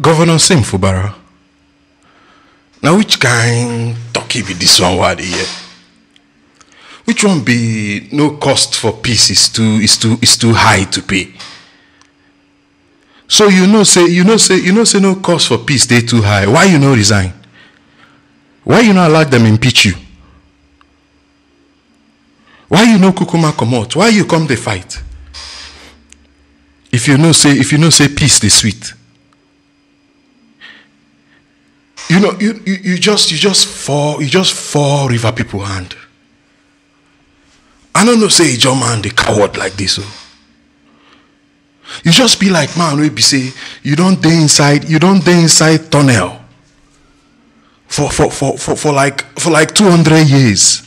Governor Sim Fubara. Now which kind talkie be this one word here? Which one be no cost for peace is too is too is too high to pay? So you know say you know say you know say no cost for peace they too high. Why you no resign? Why you not allow them impeach you? Why you no kukuma come out? Why you come the fight? If you know say if you know say peace the sweet. You know you, you, you just you just fall you just fall river people hand. I don't know say John man the coward like this. Oh. You just be like man we be say you don't day inside you don't day inside tunnel for for, for, for, for like for like 200 years.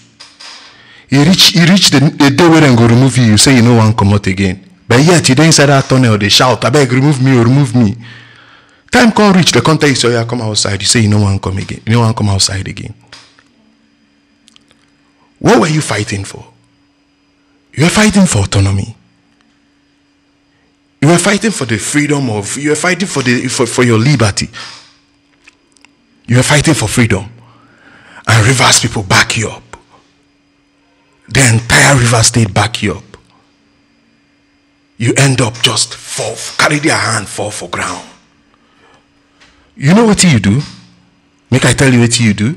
You reach you reach the, day where they go remove you, you say you no one come out again. But yet you dey inside that tunnel, they shout, I beg remove me or remove me. Time come reach the contact so oh, you come outside, you say you no one come again, you no one come outside again. What were you fighting for? You were fighting for autonomy. You were fighting for the freedom of you were fighting for the for, for your liberty. You were fighting for freedom. And Rivers people back you up. The entire River State back you up. You end up just fall, carry their hand, fall for ground. You know what you do? Make I tell you what you do?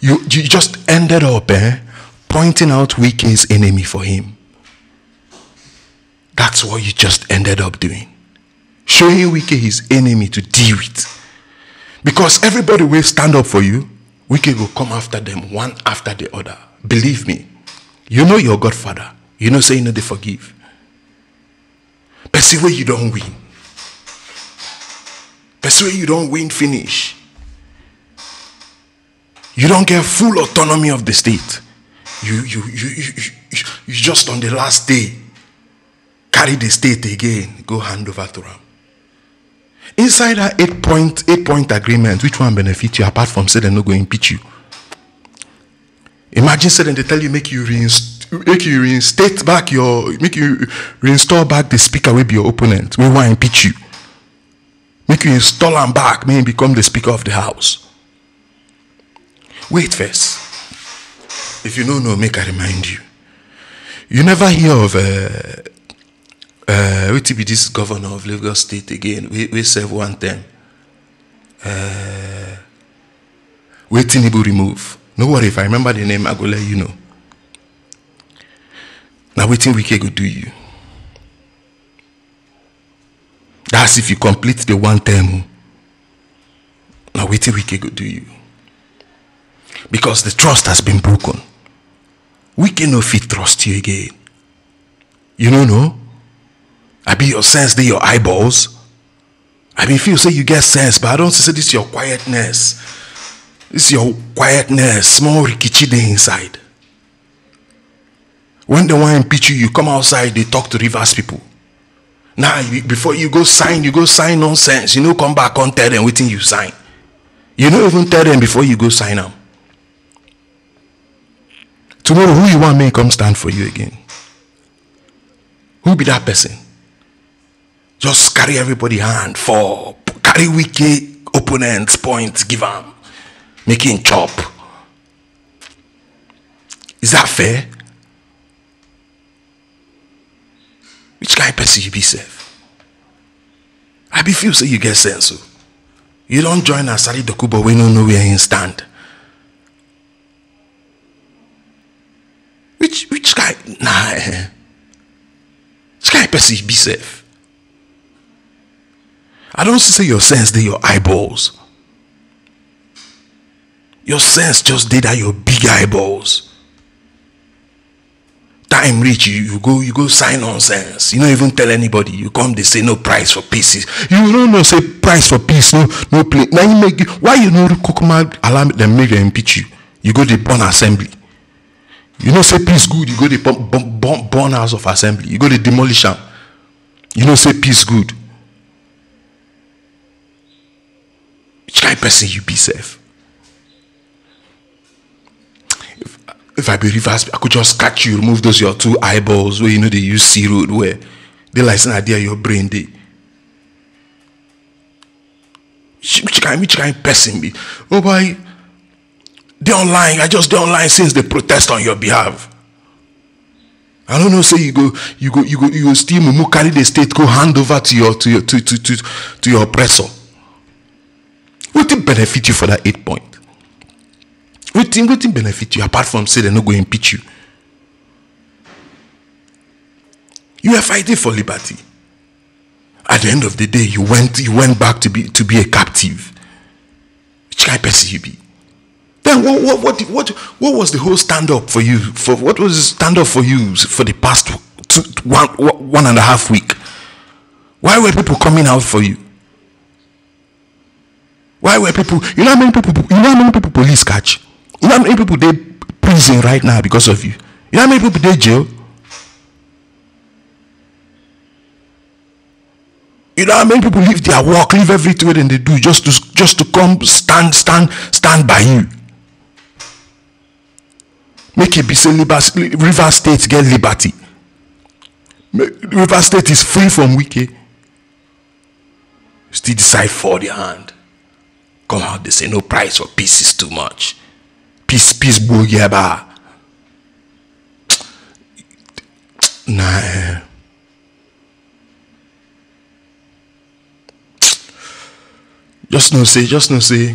You, you just ended up eh, pointing out Wike's enemy for him. That's what you just ended up doing. Showing Wike his enemy to deal with. Because everybody will stand up for you, Wike will come after them one after the other. Believe me. You know your Godfather. You know say know they forgive. But see where you don't win. But see where you don't win finish. You don't get full autonomy of the state. You you you you, you, you just on the last day carry the state again, go hand over to them. Inside that eight point eight point agreement, which one benefit you apart from say they're not going to impeach you? Imagine saying they tell you make you reinst- make you reinstate back your make you reinstall back the speaker will be your opponent. We want to impeach you. Make you install them back, may become the speaker of the house. Wait first. If you don't know, make I remind you. You never hear of uh, uh, what be this governor of Lagos State again? We, we serve one term. Uh, wait Tinubu remove. No worry, if I remember the name, I go let you know. Now waiting Wike go do you. That's if you complete the one term. Oh. Now waiting Wike go do you. Because the trust has been broken. Wike no fit trust you again. You know no? I be your sense, they your eyeballs. I mean, feel say you get sense, but I don't say this your quietness. This your quietness, small rikichi dey inside. When they want to impeach you, you come outside, they talk to rivers people. Now, you, before you go sign, you go sign nonsense. You know, come back and tell them waiting you sign. You don't even tell them before you go sign them. Tomorrow, who you want me come stand for you again? Who be that person? Just carry everybody hand for carry wicked opponents points, give them, making chop. Is that fair? Which kind of person you be safe? I be feel say you get sense. So. You don't join Asari Dokubo when you know where you stand. Which which guy nah eh? Which kind of person you be safe? I don't say your sense they your eyeballs. Your sense just did that your big eyeballs. Time reach, you, you go you go sign on nonsense. You don't even tell anybody. You come, they say no price for pieces. You don't know say price for peace, no no play. Now you make why you know Kukuma allow them make them impeach you. You go the born assembly. You know say peace good, you go the burn, burn, burn house of assembly. You go the demolish them. You know say peace good. Which kind of person you be safe? If i be rivers i could just catch you remove those your two eyeballs wey you know dey use see road where dey like na there your brain dey. Which kind which kind person be? Oh boy. Dey online i just dey online since dey protest on your behalf. I no know say you go you go you go you go still mumu carry the state go hand over to your to your to to to, to your oppressor. Wetin benefit you for that eight point wetin wetin benefit you apart from say dem no go impeach you. You were fighting for liberty. At the end of the day you went you went back to be to be a captive. Which kind person you be? Then what what what what, what was the whole stand up for you for what was the stand up for you for the past two, one one and a half week? Why were people coming out for you? Why were people you know how many people you know how many people police catch you know how many people they prison right now because of you? You know how many people they jail? You know how many people leave their work leave everything dey do just to just to come stand stand stand by you? Make e be say rivers state get liberty. Rivers state is free from wike. Still decide for the hand. Come out they say no price for peace is too much peace peace gbogbo na eh. Just know say just know say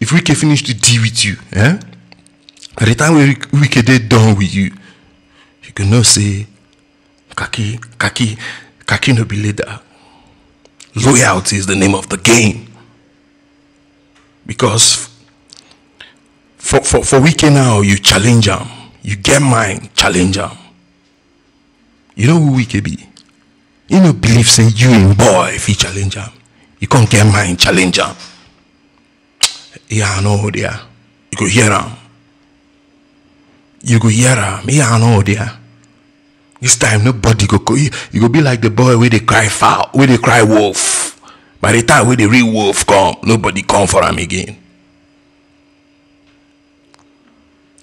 if we can finish the deal with you eh by the time wey wike get done with you you go know say kaki kaki kaki no be leader. Loyalty is the name of the game. Because for for wike now you challenge am. You get mind challenge am. You know who wike be? You know, believe say you im boy fit challenge am. You come get mind challenge am. Yeah no there you go hear am. You go hear am. Yeah no there this time nobody go go you go be like the boy wey dey cry fowl wey dey cry wolf. By the time wey the real wolf come nobody come for him again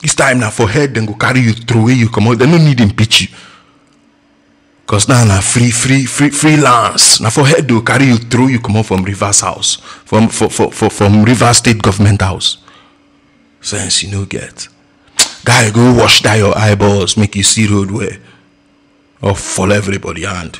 this time now for head dem go carry you throway you comot dem no need impeach you. Cause now na free free free freelance. Na for head go carry you throw you come out from rivers house. From for for for from rivers state government house. Sense you no get. Guy go wash that your eyeballs make you see road well or fall everybody hand